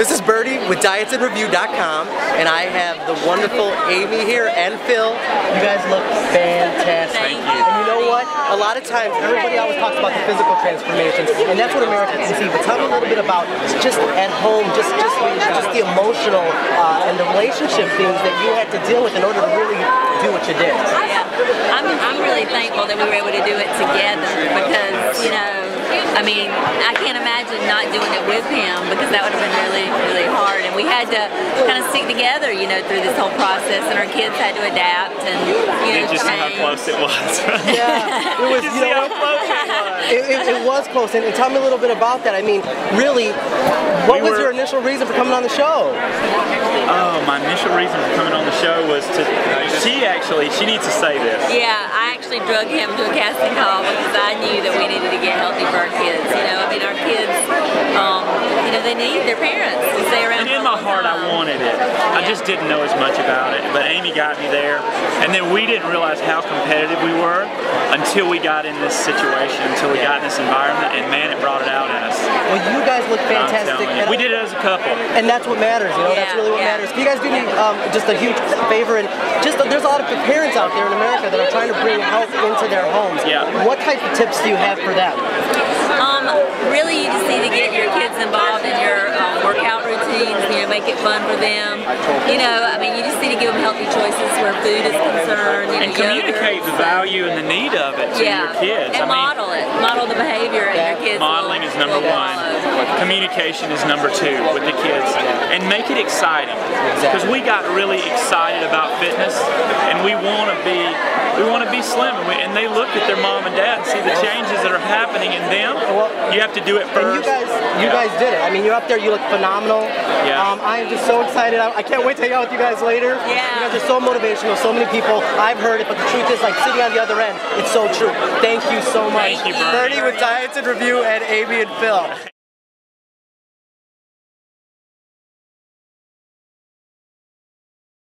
This is Bernie with DietsInReview.com, and I have the wonderful Amy here and Phil. You guys look fantastic. Thank you. And you know what? A lot of times, everybody always talks about the physical transformations, and that's what America can see. But tell me a little bit about just at home, just just just the emotional uh, and the relationship things that you had to deal with in order to really do what you did. Yeah. I'm, I'm really thankful that we were able to do it together because, you know, I mean, I can't imagine not doing it with him because that would have been really, really hard. And we had to kind of stick together, you know, through this whole process, and our kids had to adapt and, you know, Did you see how close it was? Yeah, it was. Did you You know, how close it was? it, it, it was close. And, and tell me a little bit about that. I mean, really, what We was were- your initial reason for coming on the show? Oh, my initial reason for coming on the show was to. She actually, she needs to say this. Yeah, I actually drug him to a casting call because I knew that we needed to get healthy for our kids. You know, I mean, our kids, um, you know, they need their parents to stay around. And for in a my long heart, I wanted it. I just didn't know as much about it. But Amy got me there. And then we didn't realize how competitive we were until we got in this situation, until we got in this environment. And man, it brought it out in us. Well, you guys look fantastic. telling you. And- We did it as a couple. And that's what matters, you know. that's really what yeah. matters. Can you guys do me um, just a huge favor? And just there's a lot of parents out there in America that are trying to bring health into their homes. Yeah. What type of tips do you have for them? Um, really, you just need to get your kids involved in your um, workout routines. You know, make it fun for them. You know, I mean, you just need to give them healthy choices where food is concerned. And know, communicate yogurt. the value and the need of it to yeah, your kids. and I mean, model it. Model the behavior, and your kids. Modeling will, is number one. Follow. Communication is number two with the kids. And make it exciting. Because we got really excited about fitness and we want to be we want to be slim and, we, and they look at their mom and dad and see the changes that are happening in them. You have to do it And first. you guys, you Yeah. guys did it. I mean, you're up there. You look phenomenal. Yeah. Um, I am just so excited. I, I can't wait to hang out with you guys later. Yeah. You guys are so motivational. So many people. I've heard it, but the truth is, like sitting on the other end, it's so true. Thank you so much. Thank you, Bernie. Bernie with Diets In Review and Amy and Phil.